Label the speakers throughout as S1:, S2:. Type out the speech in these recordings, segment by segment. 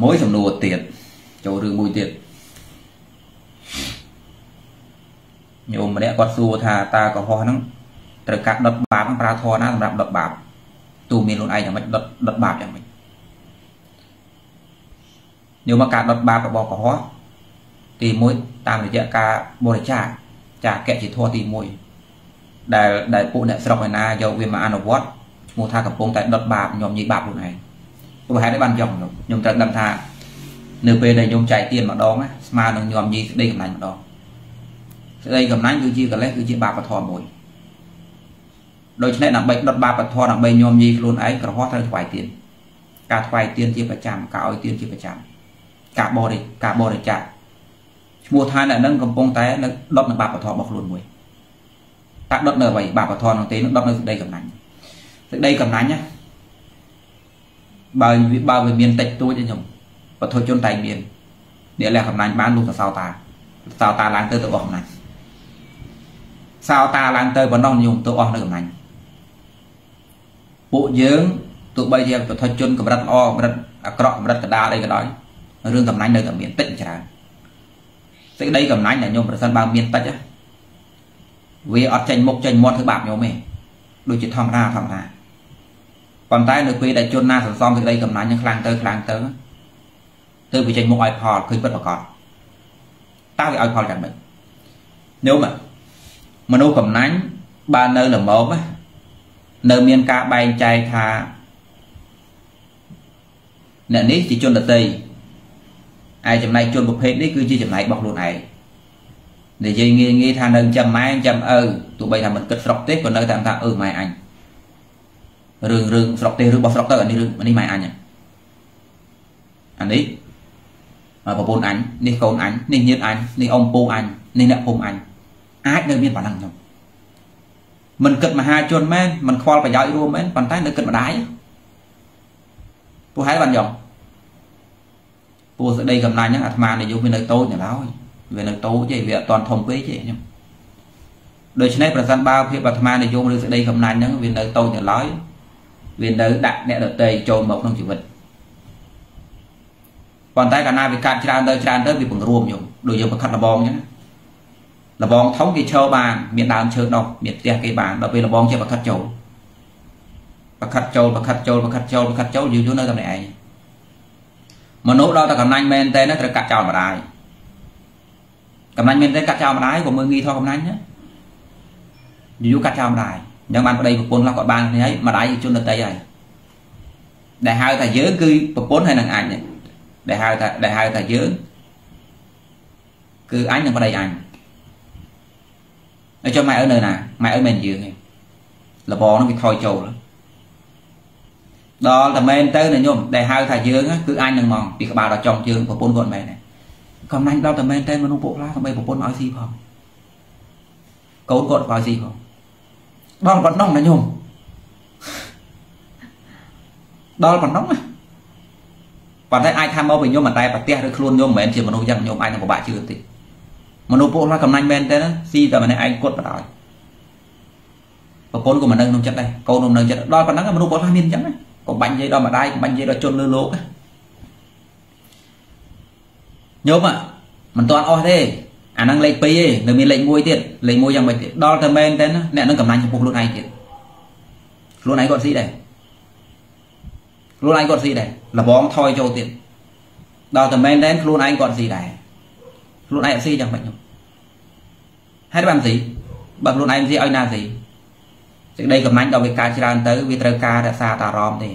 S1: មួយសំណួរទៀតចូលរឿងមួយទៀតញោមម្នាក់គាត់សួរថាតើកុហកហ្នឹងត្រូវកាត់ដុតបាបហ្នឹងប្រើធរណាសម្រាប់ដុតបាបទូមានខ្លួនឯងយ៉ាងម៉េចដុតដុតបាបយ៉ាងម៉េចញោមមកការដុតបាបរបស់កុហកទី1តាមរយៈការបរិច្ចាគចាកៈជាធរទី1ដែលដែលពួកអ្នកស្រុកឯណាយកវាមកអនុវត្តឈ្មោះថាកំពុងតែដុតបាបញោមញីបាបខ្លួនឯង ព្រោះហេតុអីបានយកខ្ញុំត្រូវដឹងថានៅពេលដែលខ្ញុំចែកទៀនម្ដងស្មើនឹងញោមញីស្ដីកំណាញ់ម្ដងស្ដីកំណាញ់គឺជាកិលេសគឺជាបាបធម៌មួយដូច្នេះដើម្បីដុតបាបធម៌ដើម្បីញោមញីខ្លួនឯងក្រហោះត្រូវថ្វាយទៀនការថ្វាយទៀនជាប្រចាំការឲ្យទៀនជាប្រចាំការបរិការបរិច្ចាគឈ្មោះថាអ្នកនឹងកំពុងតែនៅដុតនៅបាបធម៌របស់ខ្លួនមួយតាដុតនៅអ្វីបាបធម៌នោះទេនឹងដុតនៅសេចក្តីកំណាញ់សេចក្តីកំណាញ់ណា បើបើវាមានតិចតួចទេខ្ញុំបទជនតែមានអ្នកលះកំណាញ់បានលោកសសោតាសោតាឡើងទៅទៅអស់កំណាញ់សោតាឡើងទៅប៉ុណ្ណោះញោមទៅអស់នៅកំណាញ់ពួកយើងទោះបីជាបទជនកម្រិតល្អកម្រិតអាក្រក់កម្រិតកដាលអីក៏ដោយរឿងកំណាញ់នៅតែមានតិចច្រើនសេចក្តីកំណាញ់ដែលញោមប្រសិនបើមានតិចវាអត់ចេញមុខចេញមាត់ធ្វើបាបញោមទេដូចជាធម្មតាធម្មតា ប៉ុន្តែនៅពេលដែលជនណាសន្សំសេចក្តីកំណាញ់នឹងខ្លាំងទៅខ្លាំងទៅទើបវាចេញមុខឲ្យផលឃើញពិតប្រកបតើវាឲ្យផលយ៉ាងម៉េចញោមមនុស្សកំណាញ់បើនៅល្មមនៅមានការបែងចែកថាអ្នកនេះជាជនដតីឯចំណែកជនប្រភេទនេះគឺជាចំណែករបស់ខ្លួនឯងនិយាយងាយងាយថានៅចាំម៉ែចាំឪទោះបីថាមិនគិតស្រុកទេក៏នៅតែថាអឺម៉ែអញ រឿងរឿងស្រុកទេឬបោះស្រុកទៅអានេះរឿងនេះម៉ែអញអានេះប្រពន្ធអញនេះកូនអញនេះញាតិអញនេះអ៊ំពូអញនេះអ្នកភូមិអញអាចនៅមានប៉ុណ្ណឹងខ្ញុំមិនគិតមហាជនមែនមិនខ្វល់ប្រយោជន៍រួមមែនប៉ុន្តែនៅគិតម្ដាយពួកហេតុបានយកពួកស្ដីកំណាញ់ហ្នឹងអាត្មានិយមវានៅតូចនៅឡើយវានៅតូចទេវាអត់តន់ធំពេកទេខ្ញុំដូច្នេះប្រសិនបើភាពអាត្មានិយមឬស្ដីកំណាញ់ហ្នឹងវានៅតូចនៅឡើយ វានៅដាក់អ្នកដតីចូលមកក្នុងជីវិតប៉ុន្តែកាលណាវាកាត់ច្រើនទៅច្រើនទៅវាបង្រួមខ្ញុំដូចយើងប្រខិតលបងអញ្ចឹងលបងធំគេឈរបានមានដើមឈើដុះមានផ្ទះគេបានដល់ពេលលបងជាប្រខិតចូលប្រខិតចូលប្រខិតចូលប្រខិតចូលប្រខិតចូលយូរយូរនៅតែម្នាក់ឯងមនុស្សដល់តែកំណាញ់មែនតើត្រូវកាត់ចោលម្ដាយកំណាញ់មែនតើកាត់ចោលម្ដាយក៏មើលងាយថោះកំណាញ់ណាយូរយូរកាត់ចោលម្ដាយ អញ្ចឹងបានប្តីប្រពន្ធខ្លះក៏បានគ្នាហើយម្ដាយជនដតីហើយដែលហៅថាយើងគឺប្រពន្ធហើយនឹងអញដែលហៅថាដែលហៅថាយើងគឺអញនិងប្តីអញហើយចុះម៉ែឪនៅណាម៉ែឪមិនយើងទេលបងនឹងវាថយចូលដល់តែមែនទៅណាញោមដែលហៅថាយើងគឺអញនឹងមកពីក្បាលដល់ចុងជើងប្រពន្ធគាត់មែនទេកំណាញ់ដល់តែមែនទៅមនុស្សពួកខ្លះដើម្បីប្រពន្ធឲ្យស៊ីផងកូនគាត់ឲ្យស៊ីផង ដល់ប៉ុណ្ណឹងណាញោមដល់ប៉ុណ្ណឹងណាប៉ុន្តែអាចថាមកពីញោមតែប្រទេសឬខ្លួនញោមមិនមែនជាមនុស្សយ៉ាងញោមអាចនឹងពិបាកជឿតិចមនុស្សពួកខ្លះកំណាញ់មែនទេស៊ីតែម្នាក់ឯងគាត់បដ ாய் ប្រពន្ធក៏មិនដឹងក្នុងចិត្តដែរកូនមិនដឹងចិត្តដល់ប៉ុណ្ណឹងមនុស្សពួកខ្លះមានអញ្ចឹងកុំបាញ់និយាយដល់ម្ដាយកុំបាញ់និយាយដល់ជនលើលោកញោមមិនទាន់អស់ទេ អាហ្នឹងលេខ2ទេនៅមានលេខ1ទៀតលេខ1យ៉ាងម៉េចទៀតដល់តែមែនទេអ្នកនឹងកំណាញ់ចំពោះខ្លួនឯងទៀតខ្លួនឯងគាត់ស៊ីដែរខ្លួនឯងគាត់ស៊ីដែរលបងថយចូលទៀតដល់តែមែនទេខ្លួនឯងគាត់ស៊ីដែរខ្លួនឯងអត់ស៊ីយ៉ាងម៉េចខ្ញុំហេតុបានស៊ីបើខ្លួនឯងស៊ីឲ្យណាស៊ីសេចក្តីកំណាញ់ដល់វាកើតច្រើនទៅវាត្រូវការរក្សាតារម្មណ៍ទេ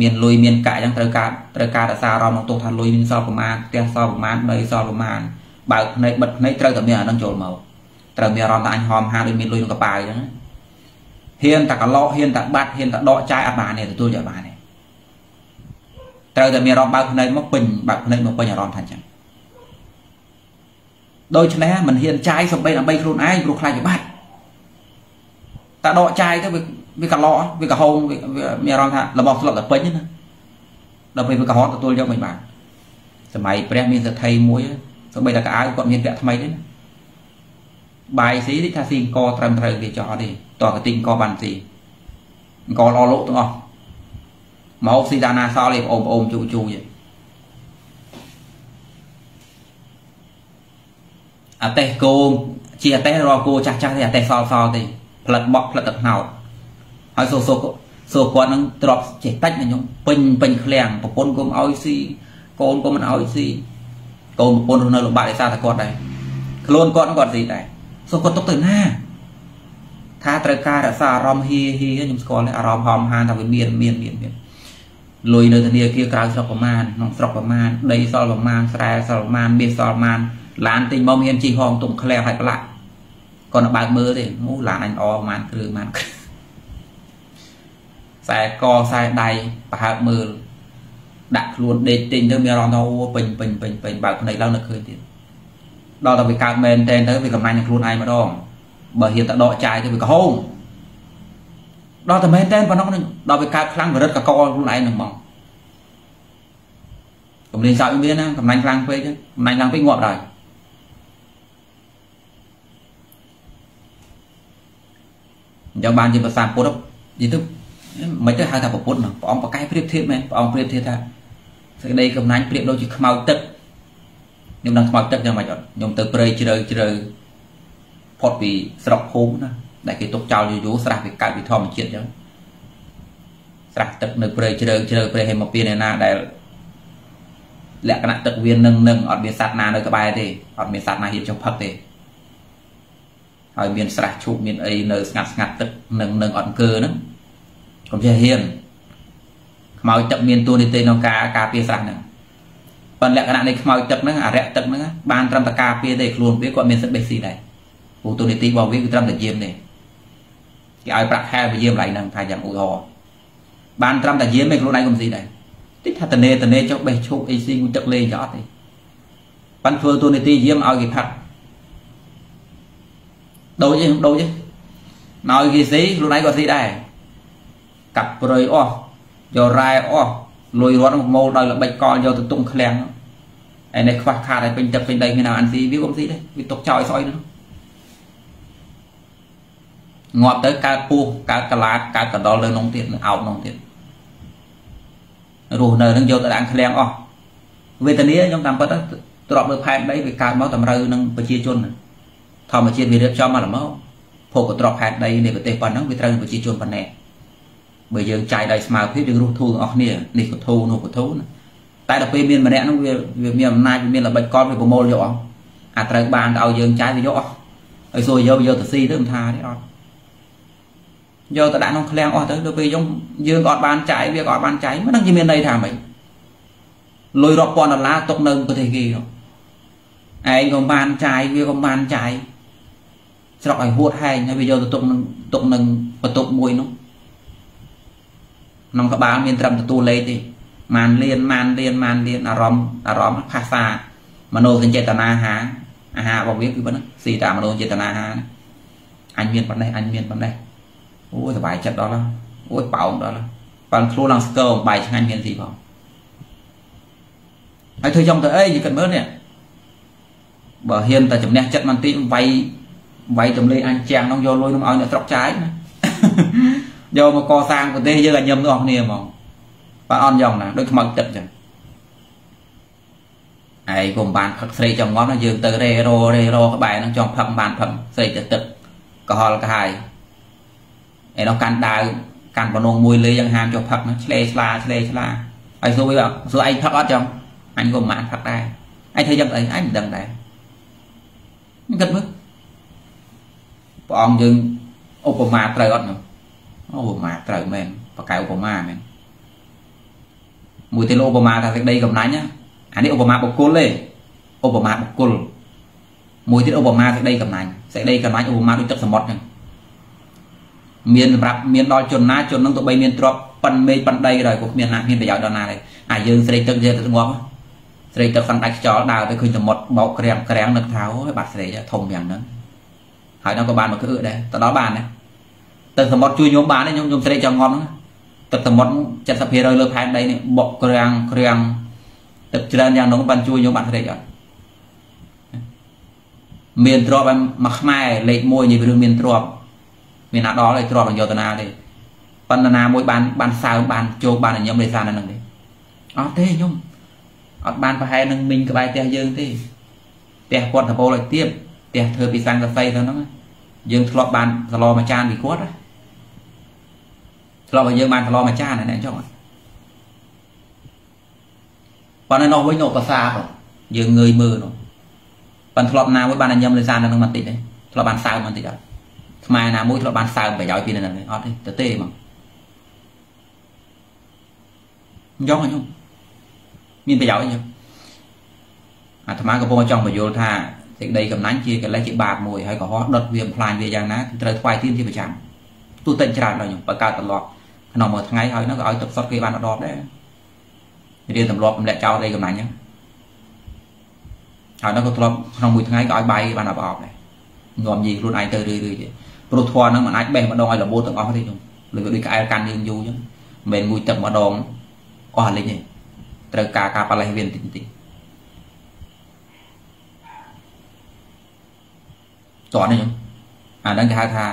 S1: មានលុយមានកាក់អញ្ចឹងត្រូវការត្រូវការរក្សាអារម្មណ៍ក្នុងទុកថាលុយមានសល់ប្រមាណផ្ទះសល់ប្រមាណដីសល់ប្រមាណ បើកភ្នែកបិទភ្នែកត្រូវតែមានអានឹងចូលមកត្រូវមានអារម្មណ៍ថាអញហមហាដូចមានលុយក្នុងកប៉ាល់អញ្ចឹងហ៊ានតែកឡោហ៊ានតែបាត់ហ៊ានតែដកចាយអត់បានទេទទួលយកបានទេត្រូវតែមានអារម្មណ៍បើកភ្នែកមកពេញបើកភ្នែកមកពេញអារម្មណ៍ថាអញ្ចឹងដូច្នេះមិនហ៊ានចាយសំបីដើម្បីខ្លួនឯងព្រោះខ្លាចវាបាត់តែដកចាយទៅវាវាកឡោវាកហោងវាមានអារម្មណ៍ថារបស់ស្លុតតែពេញណាដល់ពេលវាកហោទទួលយកមិនបានសម័យព្រះមានសទ្ធិមួយ សម្បីតែកៅអៅគាត់មានពាក់ថ្មីទេណាបាយស៊ីនេះថាស៊ីអង្គត្រឹមត្រូវគេចោះអត់ទេតោះក៏ទីអង្គបានស៊ីអង្គល្អលោកទាំងអស់មកស៊ីតាណាសល់ឯងបងអូនជូជូទៀតអតេះគោជាអតេះរាល់គោចាស់ចាស់ទេអតេះសល់សល់ទេផលិតបក់ផលិតទឹកណោតហើយសូសូសូគាត់នឹងទ្របចេះតិចណាខ្ញុំពេញពេញឃ្លាំងប្រពន្ធគុំឲ្យស៊ីកូនក៏មិនឲ្យស៊ី កូនប្រពន្ធរស់នៅលំបាកដោយសារតែគាត់ដែរខ្លួនគាត់គាត់ស៊ីដែរសូគាត់ទុកទៅណាថាត្រូវការរក្សាអារម្មណ៍ហៀហៀខ្ញុំស្គាល់អារម្មណ៍ហមហានថាវាមានមានមានមានលុយនៅធនាគារក្រៅស្រុកប្រមាណក្នុងស្រុកប្រមាណដីសល់ប្រមាណស្រែសល់ប្រមាណមាសសល់ប្រមាណឡានទិញមកមានជីហងទុំក្លែហើយប្រឡាក់គាត់នៅបើកមើលទេអូឡានអញអប្រមាណគ្រឿងប្រមាណខ្សែកខ្សែដៃប្រហើបមើល ដាក់ខ្លួនដេកទិញទៅមានអារម្មណ៍ថាអូពេញពេញពេញពេញបើកភ្នែកឡើងនៅឃើញទៀតដល់តែវាកើតមែនតែនទៅវាកំណាញ់នឹងខ្លួនឯងម្ដងបើហ៊ានតែដកចាយទៅវាក្រហមដល់តែមែនតែនប៉ុណ្ណោះដល់វាកើតខ្លាំងវារត់កកខ្លួនឯងនឹងមកកំលេងសើចមានណាកំណាញ់ខ្លាំងពេកកំណាញ់ខ្លាំងពេកងាប់ដែរអញ្ចឹងបានជាភាសាពុទ្ធនិយាយទៅ មិនទៅហៅថាពុទ្ធណាព្រះអង្គប្រកែប្រៀបធៀបមែនព្រះអង្គប្រៀបធៀបថាសេចក្តីកំណាញ់ប្រៀបដូចជាខ្មៅទឹកខ្ញុំដឹងខ្មៅទឹកយ៉ាងម៉េចអត់ខ្ញុំទៅព្រៃជ្រៅជ្រៅផុតពីស្រុកភូមិណាដែលគេទុកចោលយូរយូរស្រះវាកើតពីធម្មជាតិអញ្ចឹងស្រះទឹកនៅព្រៃជ្រៅជ្រៅព្រៃហេមពៀនឯណាដែលលក្ខណៈទឹកវានឹងនឹងអត់មានសត្វណានៅក្បែរទេអត់មានសត្វណាហ៊ានចុះផឹកទេហើយមានស្រះឈូកមានអីនៅស្ងាត់ស្ងាត់ទឹកនឹងនឹងអត់អង្គើហ្នឹង កុំចេះហ៊ានខ្មោចទឹកមានតួនាទីក្នុងការការពារស្រះហ្នឹងប៉ុន្តែលក្ខណៈនៃខ្មោចទឹកហ្នឹងអរិយទឹកហ្នឹងបានត្រឹមតែការពារទេខ្លួនវាគាត់មានសិទ្ធិបេស៊ីដែរព្រោះតួនាទីរបស់វាគឺត្រឹមតែយាមទេគេឲ្យប្រាក់ខែវាយាមកន្លែងហ្នឹងថាយ៉ាងឧទាហរណ៍បានត្រឹមតែយាមឯងខ្លួនឯងកុំស៊ីដែរតិចថាតនេតនេចុះបេះឈប់អីស៊ីមួយទឹកលេងចោលទេប៉ាន់ធ្វើតួនាទីយាមឲ្យគេផាត់ដូចឯងដូចឯងមកឲ្យគេស៊ីខ្លួនឯងក៏ស៊ីដែរ កាប់ព្រៃអស់យករ៉ែអស់លុយរត់មកម៉ូលដោយល្បិចកលយកទៅទុំឃ្លាំងហើយនេះខ្វះខាតឲ្យពេញទឹកពេញដីមានអានស៊ីវាកុំស៊ីដែរវាទុកចោលឲ្យស្អុយនោះងាប់ទៅកើតពោះកើតកលាតកើតកដុលនៅក្នុងទៀតនៅអោបក្នុងទៀតរស់នៅនឹងយកទៅដាក់ឃ្លាំងអស់វេទនាខ្ញុំតាមពិតទ្របលើផែនដីវាកើតមកតម្រូវនឹងប្រជាជនធម្មជាតិវារៀបចំមកល្មមភោគទ្របផែនដីនៃប្រទេសប៉ុណ្ណឹងវាត្រូវប្រជាជនប៉ុណ្ណេះ បើយើងចាយដោយស្មារតីយើងរស់ធូរទាំងអស់គ្នានេះក៏ធូរនោះក៏ធូរណាតែដល់ពេលមានម្នាក់នោះវាវាមានអំណាចវាមានល្បិចកលវាប្រមូលយកអស់អាត្រូវបានទៅឲ្យយើងចាយវាយកអស់ហើយសួរយកយកទៅស៊ីទៅមិនថាទេអត់យកទៅដាក់ក្នុងឃ្លាំងអស់ទៅដល់ពេលយើងយើងក៏អត់បានចាយវាក៏អត់បានចាយមិនដឹងជាមានន័យថាម៉េចលុយរាប់ពាន់ដុល្លារຕົកនៅប្រទេសគេឯងក៏បានចាយវាក៏បានចាយស្រុកឲ្យហួតហែងហើយវាយកទៅទុកនឹងទុកនឹងបន្ទប់មួយនោះ ក្នុងក្បាលមានត្រឹមទទួលលេខទេម៉ានលៀនម៉ានលៀនម៉ានលៀនអារម្មណ៍អារម្មណ៍ភាសាមនោសញ្ចេតនាហាអាហាររបស់វាគឺប៉ុណ្ណឹងស៊ីតាមមនោសញ្ចេតនាហាអញមានប៉ុណ្ណេះអញមានប៉ុណ្ណេះអូយសុបាយចិត្តដល់អូយប៉ោងដល់ប៉ោងខ្លួនឡើងស្គរបាយឆ្ងាញ់មានស៊ីផងហើយធ្វើយ៉ាងទៅអីនិយាយគិតមើលនេះបើហ៊ានតែជំនះចិត្តបន្តិចវាយវាយទម្លេអញចាំងនោះយកលុយនោះឲ្យអ្នកស្រុកចាយណា យកមកកសាងប្រទេសយើងឲ្យញឹមទាំងអស់គ្នាហ្មងបើអត់យ៉ាងណាដូចខ្មោចទឹកចឹងឯងក៏មិនបានផឹកស្រីចំងំណាយើងទៅរេរោរេរោក្បែរហ្នឹងចង់ផឹកបានផឹកស្រីទៅទឹកកុហលកាយឯនោះកាន់ដាវកាន់បំណងមួយលេយ៉ាងហាមចុះផឹកណាឆ្លេឆ្លាឆ្លេឆ្លាហើយសួរវិញសួរឯងផឹកអត់ចឹងអញក៏មិនបានផឹកដែរឯងធ្វើយ៉ាងអីអញមិនដឹងដែរគិតមើលព្រះអង្គយើងឧបមាត្រូវអត់នោះ ឧបមាត្រូវមែនបកែឧបមាមែនមួយទៀតឧបមាថាសេចក្តីកំណាញ់អានេះឧបមាបុគ្គលទេឧបមាបុគ្គលមួយទៀតឧបមាសេចក្តីកំណាញ់សេចក្តីកំណាញ់ឧបមាដូចទឹកសមុទ្រហ្នឹងមានសម្រាប់មានដល់ជនណាជននឹងទៅបីមានទ្រព្យប៉ិនមេឃប៉ិនដីក៏ដោយក៏គ្មានណាមានប្រយោជន៍ដល់ណាទេអាយើងស្រេកទឹកយើងទៅងាប់ស្រេកទឹកសឹងដាច់ខ្យល់ដើរទៅឃើញសមុទ្របោកក្រាំងក្រាំងនឹកថាអូយបាត់ស្រេកធំយ៉ាងហ្នឹងហើយដល់ក៏បានមកគឺដែរទៅដល់បានណា ទឹកសមុទ្រជួយញោមបានទេញោមញោមស្រេកចង់ងំហ្នឹងទឹកសមុទ្រ70%លើផែនដីនេះបកក្រាំងក្រាំងទឹកច្រើនយ៉ាងនោះបានជួយញោមបានស្រេកអត់មានទ្របមួយខ្មែរលេខ1នេះរឿងមានទ្របមានណាដល់ហើយទ្របបញ្យោតនាទេបណ្ឌនាមួយបានបានសើមបានចូលបានញឹមលេសានៅនឹងទេអត់ទេញោមអត់បានប្រហែលនឹងមីងក្បែរផ្ទះយើងទេផ្ទះគាត់តពោលឲ្យទៀតផ្ទះធ្វើពីសង្កសីទៅហ្នឹងយើងធ្លាប់បានសឡមួយចានពីគាត់ ធ្លាប់ឲ្យយើងបានសឡមួយចានហ្នឹងអញ្ចឹងប៉ុន្តែនោះវិញនោះប្រសាទយើងងើយមើលនោះប៉ុន្តែធ្លាប់ណាមួយបានញ៉ាំលើសានហ្នឹងបន្តិចទេធ្លាប់បានសើមបន្តិចអត់ខ្មែរណាមួយធ្លាប់បានសើមប្រយោជន៍ពីហ្នឹងអត់ទេទៅទេហ្មងយ៉ងខ្ញុំមានប្រយោជន៍អញ្ចឹងអាត្មាកំពុងចង់បញ្យល់ថាសេចក្តីកំណាញ់ជាកិលេសជាបាបមួយហើយក៏ហោះដុតវាបំផ្លាញវាយ៉ាងណាគឺត្រូវថ្វាយទានជាប្រចាំទូតិចច្រើនដល់ខ្ញុំបើកើតត្រឡប់ ក្នុងមួយថ្ងៃហើយនោះក៏ឲ្យទឹកសុទ្ធគេបានដបដែររៀនទម្លាប់ទម្លាក់ចោលអីកំណាញ់ហ្នឹងហើយនោះក៏ធ្លាប់ក្នុងមួយថ្ងៃក៏ឲ្យបាយបានអបអបដែរងំយីខ្លួនឯងទៅរឿយរឿយទៀតព្រោះធွာហ្នឹងមិនអាចបេះម្ដងឲ្យរបូតទាំងអស់ទេខ្ញុំលើដូចក្អែលកាន់យើងយូរអញ្ចឹងមិនមែនមួយទឹកម្ដងអស់លេងទេត្រូវការការបលេះវាបន្តិចបន្តិចតោះនេះខ្ញុំអាហ្នឹងគេហៅថា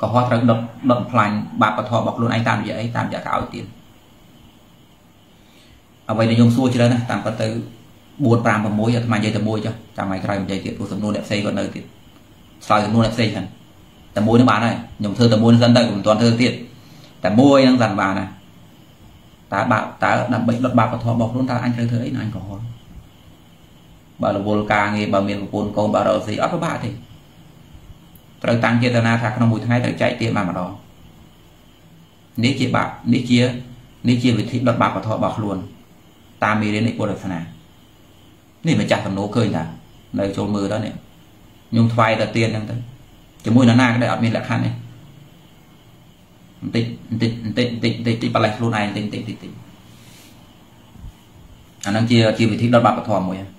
S1: កុហកត្រូវដុតដុតផ្លាញ់បាបពធរបស់ខ្លួនឯងតាមរយៈអីតាមរយៈការឲ្យទៀនអ្វីដែលខ្ញុំសួរច្រើនណាស់តាមពិតទៅ4 5 6អាត្មានិយាយតែមួយចុះចាំថ្ងៃក្រោយនិយាយទៀតព្រោះសំណួរអ្នកផ្សេងគាត់នៅទៀតឆ្លើយសំណួរអ្នកផ្សេងហ្នឹងតែមួយនឹងបានហើយខ្ញុំធ្វើតែមួយនឹងសិនទៅមិនទាន់ធ្វើទៀតតែមួយនឹងសិនបានហើយតើបាក់តើដើម្បីដុតបាបពធរបស់ខ្លួនតើអញត្រូវធ្វើអីណាអញក៏ហល់បើរវល់ការងារបើមានប្រពន្ធកូនបើរកស៊ីអត់ពិបាកទេ ត្រូវតាំងចេតនាថាក្នុងមួយថ្ងៃត្រូវចែកទានបានម្ដងនេះជាបាបនេះជានេះជាវិធីដុតបាបពធរបស់ខ្លួន តាមមេរៀននៃពុទ្ធសាសនានេះម្ចាស់សំណួរឃើញថានៅចូលមើលដល់នេះខ្ញុំថ្វាយតែទៀនហ្នឹងទៅជាមួយនរណាក៏ដែរអត់មានលក្ខខណ្ឌទេបន្តិចបន្តិចបន្តិចបន្តិចបន្តិចបន្តិចបលេះខ្លួនឯងបន្តិចបន្តិចបន្តិចអាហ្នឹងជាជាវិធីដុតបាបធម៌មួយហ្នឹង